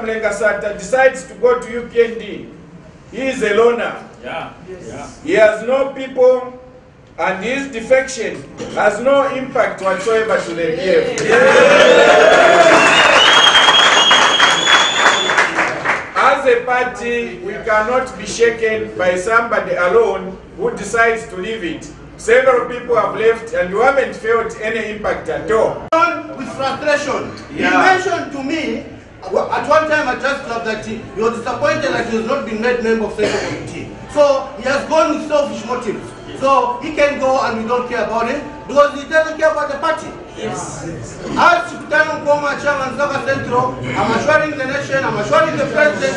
Mulenga Sata decides to go to UPND, he is a loner. Yeah. Yeah. He has no people, and his defection has no impact whatsoever to the PF. As a party, we cannot be shaken by somebody alone who decides to leave it. Several people have left, and you haven't felt any impact at all. with frustration. He mentioned to me uh, at one time I Just Club that he, he was disappointed that he has not been made member of Central Committee. So he has gone with selfish motives. So he can go and we don't care about him because he doesn't care about the party. Yes. As Chiptano Koma, Chairman Central, I'm assuring the nation, I'm assuring the president,